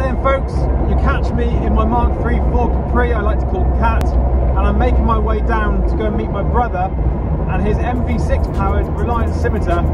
Right then folks, you catch me in my Mark III Ford Capri, I like to call Kat, and I'm making my way down to go and meet my brother and his MV6 powered Reliant Scimitar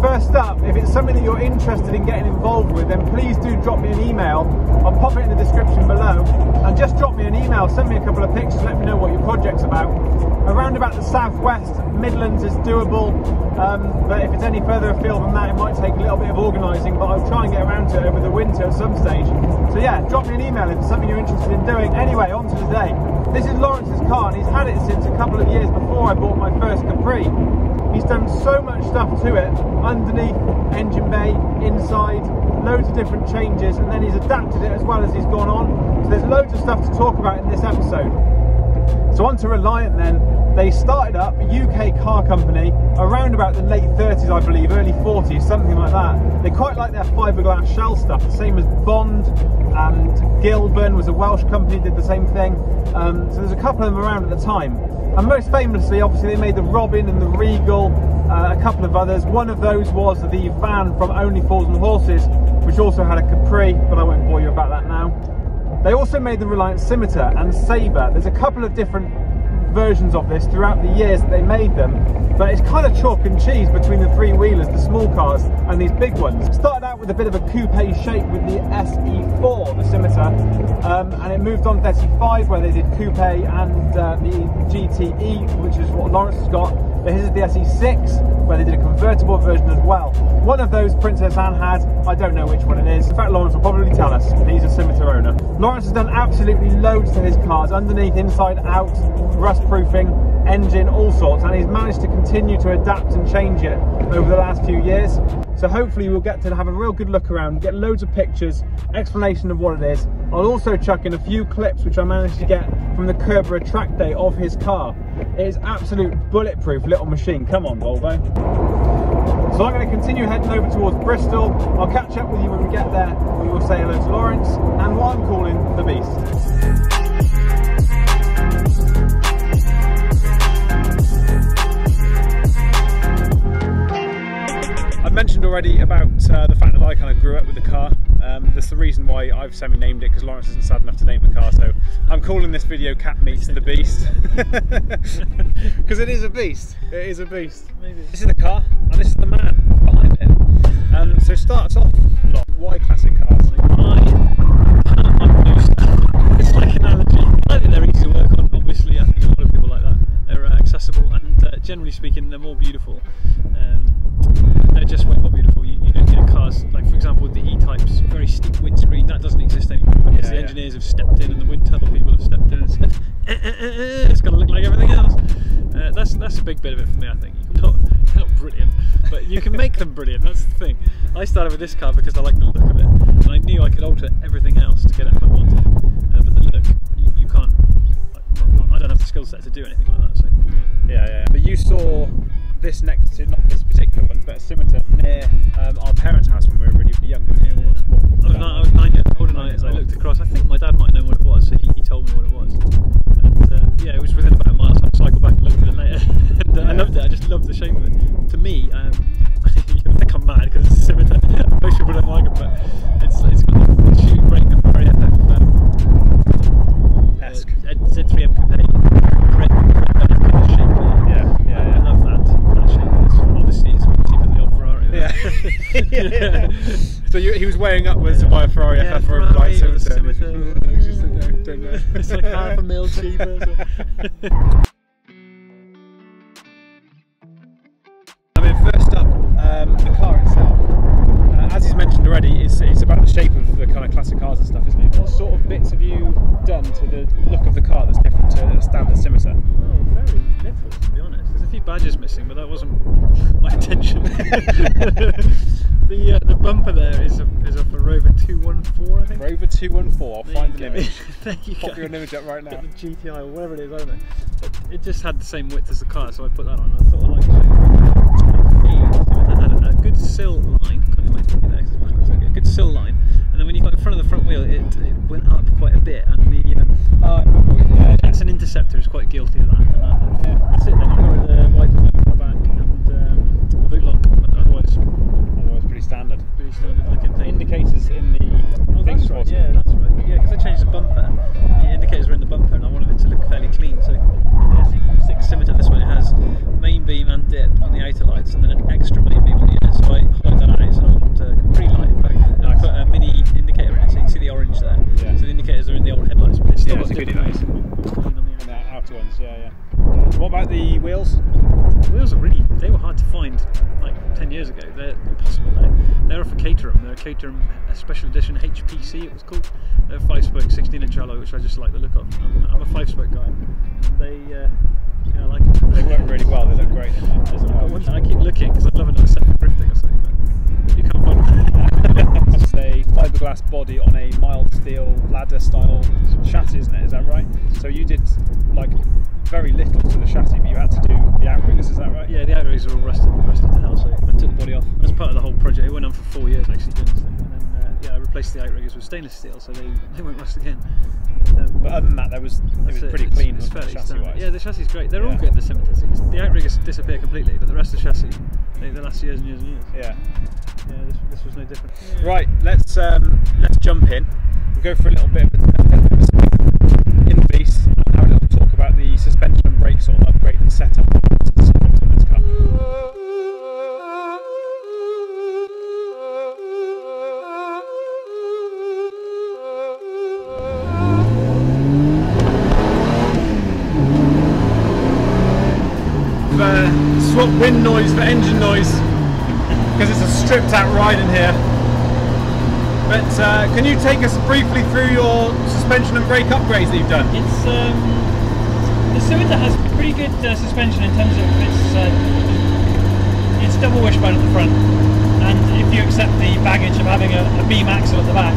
First up, if it's something that you're interested in getting involved with, then please do drop me an email. I'll pop it in the description below. And just drop me an email, send me a couple of pictures, let me know what your project's about. Around about the southwest, Midlands is doable, um, but if it's any further afield than that, it might take a little bit of organising, but I'll try and get around to it over the winter at some stage. So yeah, drop me an email if it's something you're interested in doing. Anyway, on to the day. This is Laurence's car, and he's had it since a couple of years before I bought my first Capri. He's done so much stuff to it, underneath, engine bay, inside, loads of different changes, and then he's adapted it as well as he's gone on. So there's loads of stuff to talk about in this episode. So on to Reliant then. They started up a UK car company around about the late 30s, I believe, early 40s, something like that. They quite like their fiberglass shell stuff, the same as Bond and Gilbern was a Welsh company, did the same thing. Um, so there's a couple of them around at the time. And most famously, obviously, they made the Robin and the Regal, uh, a couple of others. One of those was the van from Only Fools and Horses, which also had a Capri, but I won't bore you about that now. They also made the Reliant Scimitar and Sabre. There's a couple of different versions of this throughout the years that they made them, but it's kind of chalk and cheese between the three wheelers, the small cars, and these big ones. Started out with a bit of a coupe shape with the SE4, the Scimitar, um, and it moved on to SE5 where they did coupe and uh, the GTE, which is what Laurence has got. But his is the SE6 where they did a convertible version as well. One of those Princess Anne had, I don't know which one it is. In fact, Laurence will probably tell us. He's a Scimitar owner. Laurence has done absolutely loads to his cars, underneath, inside, out, rust proofing, engine, all sorts, and he's managed to continue to adapt and change it over the last few years. So hopefully we'll get to have a real good look around, get loads of pictures, explanation of what it is. I'll also chuck in a few clips which I managed to get from the Curborough track day of his car. It is absolute bulletproof little machine. Come on, Volvo. So I'm going to continue heading over towards Bristol. I'll catch up with you when we get there. We will say hello to Laurence and what I'm calling the Beast. Mentioned already about uh, the fact that I kind of grew up with the car. Um, that's the reason why I've semi-named it because Laurence isn't sad enough to name the car. So I'm calling this video "Kat Meets the Beast" because it is a beast. It is a beast. Maybe. This is the car, and this is the man behind it. Um, so starts off. Why classic cars? I, it's like an analogy. I think they're easy to work on. Obviously, I think a lot of people like that. They're uh, accessible, and uh, generally speaking, they're more beautiful. Um, they're just way more beautiful. You, you, don't get cars like, for example, the E-Types, very steep windscreen. That doesn't exist anymore because yeah, the engineers have stepped in and the wind tunnel people have stepped in and said, eh, eh, eh, "It's going to look like everything else." Uh, that's that's a big bit of it for me. I think not, not brilliant, but you can make them brilliant. That's the thing. I started with this car because I like the look of it, and I knew I could alter everything else to get it how I wanted. Uh, but the look, you, you can't. Well, I don't have the skill set to do anything like that. So yeah, yeah. But you saw this next to not this particular one, but a Scimitar near um, our parents' house when we were really, really young. Yeah, yeah. I, was nine, I was nine years old and I, I looked across. I think my dad might know what it was, so he, he told me what it was. And uh, yeah, it was within about a mile, so I cycled back and looked at it later. and uh, yeah. I loved it. I just loved the shape of it. To me, um, you think I'm mad because it's a Scimitar. Most people don't like it, but it's it's got the shooting brake and very FF. Um, uh, Z3M Coupe. Great, great kind of shape. yeah. So you, he was weighing upwards to buy a Ferrari yeah, FF a right Scimitar. It's like half a mil cheaper. So. I mean, first up, um, the car itself. Uh, as he's mentioned already, it's, it's about the shape of the kind of classic cars and stuff, isn't it? What sort of bits have you done to the look of the car that's different to a standard Scimitar? Oh, very little, to be honest. There's a few badges missing, but that wasn't my intention. The uh, the bumper there is a, is off a Rover 214, I think. Rover 214. I'll there find an image. there you Pop go. your image up right now. Get the GTI or whatever it is, I don't know. But it just had the same width as the car, so I put that on. I thought I liked it. It had a, a good sill line. What about the wheels? The wheels are really, they were hard to find like 10 years ago. They're impossible. They're, they're off a Caterham. They're a Caterham a special edition HPC, it was called. They're 5 spoke 16 inch alloy, which I just like the look of. I'm, I'm a 5 spoke guy. They, uh, yeah, I like them. They work really well. They look great. I keep looking because I'd love another set for drifting or something, but you can't find one. It's a fiberglass body on a mild steel ladder style chassis, isn't it? Is that right? So you did like very little to the chassis, but you had to do the outriggers. Is that right? Yeah, the outriggers are all rusted, rusted to hell, so I took the body off. As part of the whole project, it went on for four years actually doing this thing. And then, uh, yeah, I replaced the outriggers with stainless steel, so they, they won't rust again. Um, But other than that, there was it was That's pretty It's- clean, it's fairly chassis wise? Yeah, the chassis is great. They're all good, the Scimitar 6. The outriggers disappear completely, but the rest of the chassis, they, they last years and years and years. yeah. Yeah, this, this was no different. Right, let's um, let's jump in and go for a little bit of a, can you take us briefly through your suspension and brake upgrades that you've done? It's um, the Scimitar has pretty good uh, suspension in terms of its uh, it's double wishbone at the front, and if you accept the baggage of having a, a beam axle at the back,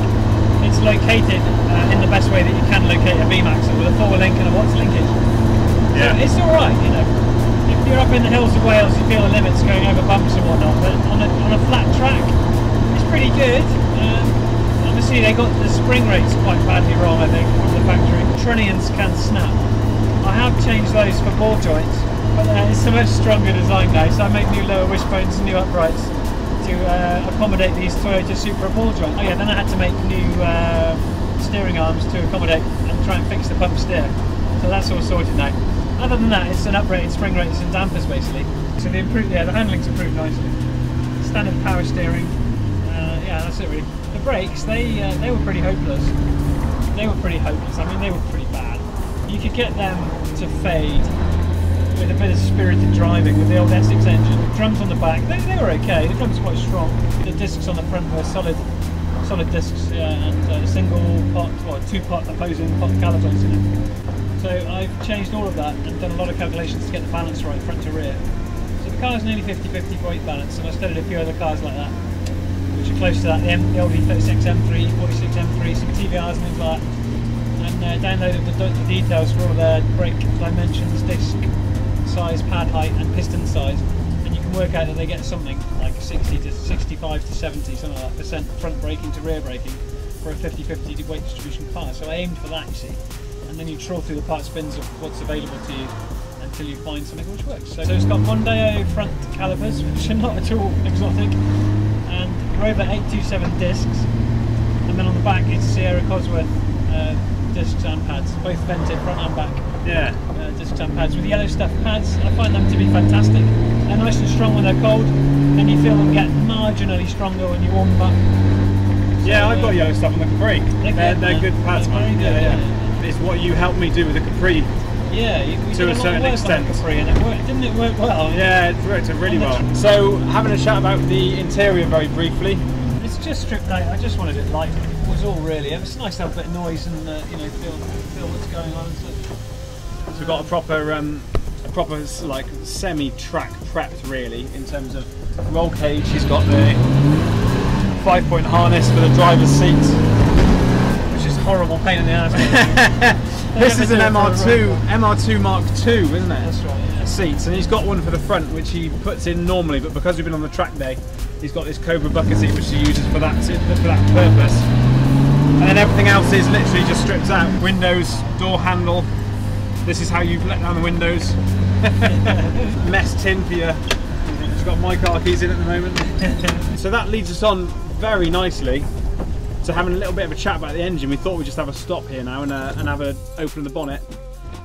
it's located uh, in the best way that you can locate a beam axle with a four link and a Watts linkage. So it's all right, you know. If you're up in the hills of Wales, you feel the limits going over bumps and whatnot, but on a, on a flat track, it's pretty good. Um, obviously, they got the spring rates quite badly wrong, I think, from the factory. Trunnions can snap. I have changed those for ball joints, but uh, it's a much stronger design now, so I make new lower wishbones and new uprights to uh, accommodate these Toyota Supra ball joints. Oh yeah, then I had to make new uh, steering arms to accommodate and try and fix the bump steer. So that's all sorted now. Other than that, it's an upgrade in spring rates and dampers basically. So the improved, yeah, the handling's improved nicely. Standard power steering. Yeah, that's it really. The brakes, they uh, they were pretty hopeless. They were pretty hopeless. I mean, they were pretty bad. You could get them to fade with a bit of spirited driving with the old Essex engine. The drums on the back, they, they were okay. The drums quite strong. The discs on the front were solid, solid discs, and uh, single pot or two pot opposing pot calipers in it. So I've changed all of that and done a lot of calculations to get the balance right, front to rear. So the car's nearly 50-50 weight balance, and I've studied a few other cars like that, which are close to that. The, M- the old E36 M3, 46 M3, some TVRs and things like that. And uh, downloaded the, the details for all their brake dimensions, disc size, pad height, and piston size. And you can work out that they get something like 60 to 65 to 70, something like percent front braking to rear braking for a 50-50 weight distribution car. So I aimed for that, you see. And then you trawl through the parts bins of what's available to you until you find something which works. So, so it's got Mondeo front calipers, which are not at all exotic, and Rover 827 discs. And then on the back it's Sierra Cosworth uh, discs and pads, both vented front and back Yeah. uh, discs and pads. With yellow stuff pads, I find them to be fantastic. They're nice and strong when they're cold, and you feel them get marginally stronger when you warm them up. Yeah, I've got yellow stuff on the Capri. They're They're, good, they're good pads, man. Yeah, yeah. yeah. It's what you helped me do with the Capri. Yeah, you, we To a certain extent. Capri, and it worked. Didn't it work well? Yeah, it worked really well. So, having a chat about the interior very briefly. It's just stripped out. I just wanted it light. It was all really. It was nice to have a bit of noise and uh, you know feel feel what's going on. So we've got a proper, um, a proper like semi-track prepped really in terms of roll cage. He's got the five-point harness for the driver's seat. which is horrible pain in the ass. this is an do it for a MR2, MR2 Mark II, isn't it? That's right. Yeah. Seats, and he's got one for the front, which he puts in normally, but because we've been on the track day, he's got this Cobra bucket seat, which he uses for that for that purpose. And then everything else is literally just stripped out. Windows, door handle. This is how you let down the windows. Mess tin for your. It's got my car keys in at the moment. so that leads us on very nicely to having a little bit of a chat about the engine. We thought we'd just have a stop here now and, uh, and have a open the bonnet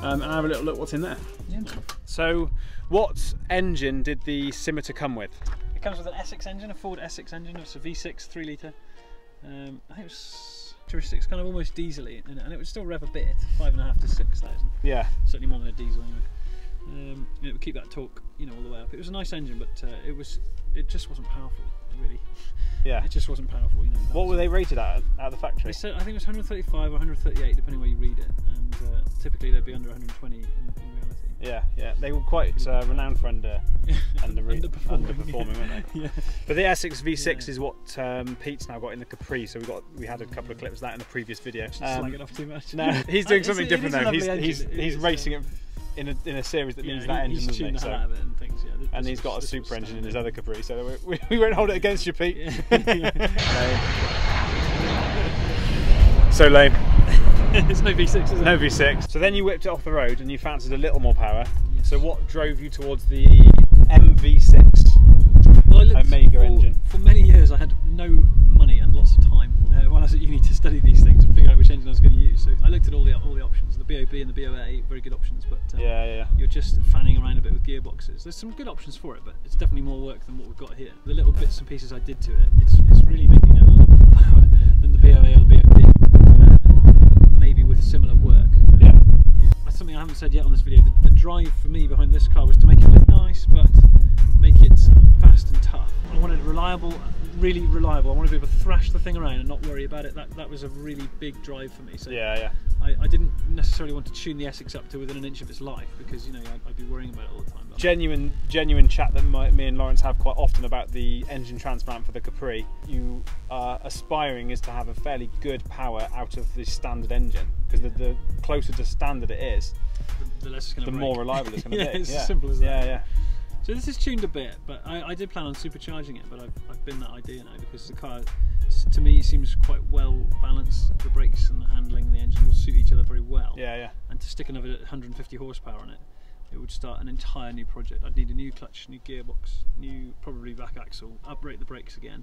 um, and have a little look what's in there. Yeah. So, what engine did the Scimitar come with? It comes with an Essex engine, a Ford Essex engine. It's a V6 3 litre. Um, I think it was characteristics, kind of almost diesely, and and it would still rev a bit, five and a half to six thousand. Yeah. Certainly more than a diesel anyway. Um, it would keep that torque, you know, all the way up. It was a nice engine, but uh, it was it just wasn't powerful, really. Yeah. It just wasn't powerful, you know. What were they rated at at the factory? Said I think it was 135 or 138, depending where you read it, and uh, typically they'd be under 120 in, in reality. Yeah, yeah. They were quite uh, renowned for under under Underperforming, underperforming, weren't they? yeah. But the Essex V6 Yeah. is what um, Pete's now got in the Capri. So we got we had a couple of clips of that in the previous video. Um, slag it off too much. no, he's doing something different though. He's he's he's racing it in a in a series that yeah, needs that engine, doesn't tuned he? the hell So, it and things. Yeah, this- and he's got a super engine in his other Capri, so we, we won't hold it against you, Pete. Yeah. so lame. it's no V6, is it? No V6. So then you whipped it off the road and you fancied a little more power. So what drove you towards the MV6? Well, Omega for, engine. For many years, I had no money and lots of time uh, when I was at uni to study these things and figure out which engine I was going to use. So I looked at all the all the options, the BOB and the BOA, very good options, but um, Yeah, yeah, you're just fanning around a bit with gearboxes. There's some good options for it, but it's definitely more work than what we've got here. The little bits and pieces I did to it, it's, it's really making a lot more power than the BOA or the BOB, uh, maybe with similar work. Yeah. Yeah. That's something I haven't said yet on this video. The, the drive for me behind this car was to make it look nice, but make it fast and tough. I wanted it reliable, really reliable. I wanted to be able to thrash the thing around and not worry about it. That that was a really big drive for me. So Yeah, yeah. I, I didn't necessarily want to tune the Essex up to within an inch of its life because you know I'd, I'd be worrying about it all the time. Genuine, genuine chat that my, me and Laurence have quite often about the engine transplant for the Capri. You are aspiring is to have a fairly good power out of the standard engine because the, the closer to standard it is, the, the less it's going the more reliable it's going to yeah, be. it's yeah. as simple as that. Yeah, yeah. So this is tuned a bit, but I, I did plan on supercharging it, but I've, I've been that idea now because the car, to me, seems quite well balanced. The brakes and the handling and the engine will suit each other very well. Yeah, yeah. And to stick another 150 horsepower on it, it would start an entire new project. I'd need a new clutch, new gearbox, new probably back axle, uprate the brakes again.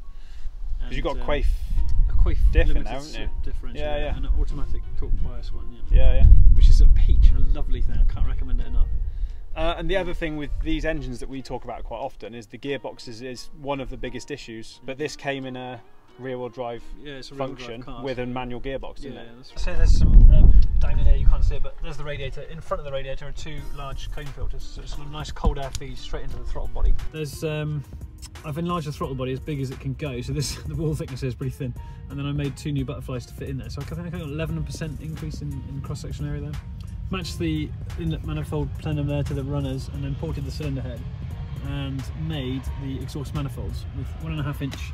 Because you've got um, Quaife. a Quaife diff in limited there, haven't you? differential, Yeah, yeah. and an automatic torque bias one, yeah. Yeah, yeah. Which is a peach, a lovely thing. I can't recommend. Uh, and the other thing with these engines that we talk about quite often is the gearbox is, is one of the biggest issues. But this came in a rear-wheel drive Yeah, it's a real drive function car, with a manual gearbox, Yeah, isn't it? that's So there's some um, down in there you can't see it, but there's the radiator. In front of the radiator are two large cone filters, so it's a nice cold air feed straight into the throttle body. There's um, I've enlarged the throttle body as big as it can go, so this the wall thickness is pretty thin, and then I made two new butterflies to fit in there. So I think I got 11% increase in, in cross section area there. Matched the inlet manifold plenum there to the runners, and then ported the cylinder head, and made the exhaust manifolds with one and a half inch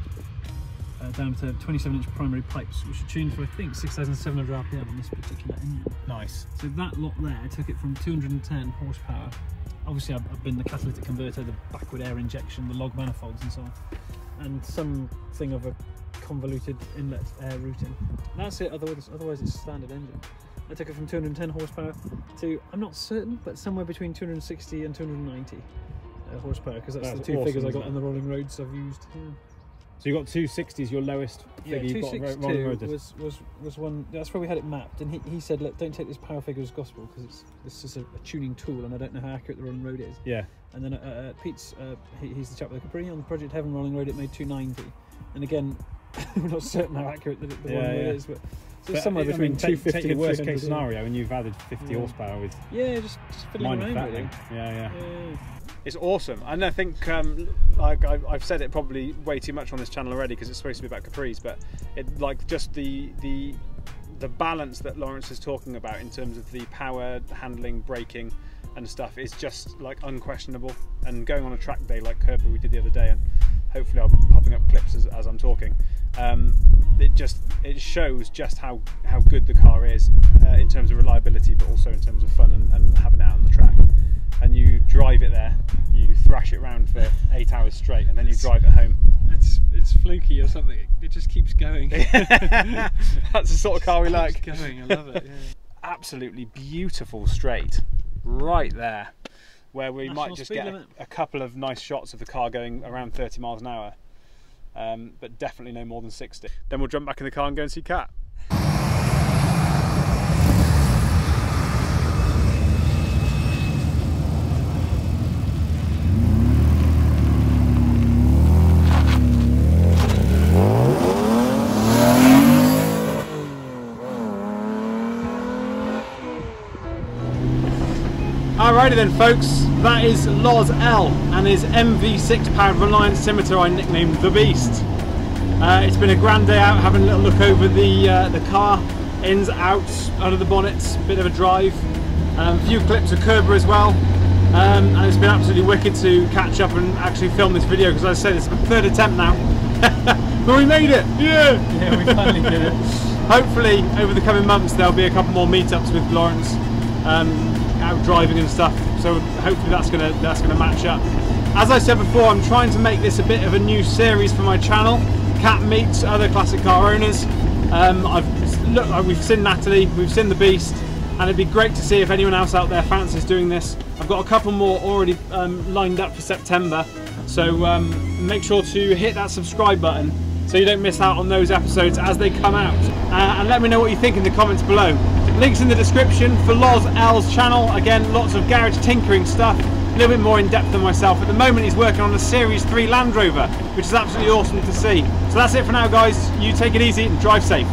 uh, down to 27 inch primary pipes, which are tuned for I think 6,700 RPM on this particular engine. Nice. So that lot there took it from 210 horsepower. Obviously, I've, been the catalytic converter, the backward air injection, the log manifolds, and so on, and something of a convoluted inlet air routing. That's it. Otherwise, otherwise it's standard engine. I took it from 210 horsepower to I'm not certain, but somewhere between 260 and 290 uh, horsepower because that's, That's the two awesome, figures I got on the rolling roads I've used. Yeah. So you got 260s, your lowest Yeah, figure you've got on ro- rolling 262 road. was, was was one. That's where we had it mapped, and he, he said, "Look, don't take this power figure as gospel because it's this is a, a tuning tool, and I don't know how accurate the rolling road is." Yeah. And then uh, uh, Pete's, uh, he, he's the chap with the Capri on the Project Heaven rolling road. It made 290, and again, we're not certain how accurate the, the Yeah, rolling yeah. road is, but, But, it's somewhere I between mean, take, 250 take your worst case scenario and you've added 50 Yeah. horsepower with Yeah, just, just fiddling minor around fattening. really. Yeah, yeah. Yeah. It's awesome, and I think um, like I've, I've said it probably way too much on this channel already because it's supposed to be about Capris, but it like just the the the balance that Laurence is talking about in terms of the power handling, braking, and stuff is just like unquestionable. And going on a track day like Curborough we did the other day, and hopefully I'll be popping up clips as, as I'm talking. Um, it just it shows just how how good the car is uh, in terms of reliability, but also in terms of fun and, and having it out on the track. And you drive it there, you thrash it around for eight hours straight, and then you drive it home. It's it's fluky or something. It just keeps going. That's the sort of car we like. going. I love it. Yeah. Absolutely beautiful straight, right there, where we National might just get a, a couple of nice shots of the car going around 30 miles an hour, um, but definitely no more than 60. Then we'll jump back in the car and go and see Kat. Alrighty then folks, that is Loz L and his MV6 powered Reliant Scimitar I nicknamed The Beast. Uh, it's been a grand day out having a little look over the uh, the car, ins, outs, under the bonnets, bit of a drive, a um, few clips of Curborough as well. Um, and it's been absolutely wicked to catch up and actually film this video because I said it's my third attempt now. but we made it! Yeah! Yeah, we finally did it. Hopefully over the coming months there'll be a couple more meetups with Laurence um, out driving and stuff so hopefully that's gonna that's gonna match up. As I said before I'm trying to make this a bit of a new series for my channel Kat meets other classic car owners. Um, I've look, uh, we've seen Natalie, we've seen the Beast, and it'd be great to see if anyone else out there fancies doing this. I've got a couple more already um, lined up for September, so um, make sure to hit that subscribe button so you don't miss out on those episodes as they come out. Uh, and let me know what you think in the comments below. Links in the description for Loz L's channel. Again, lots of garage tinkering stuff a little bit more in depth than myself. At the moment he's working on a Series 3 Land Rover, which is absolutely awesome to see. So that's it for now guys, you take it easy and drive safe.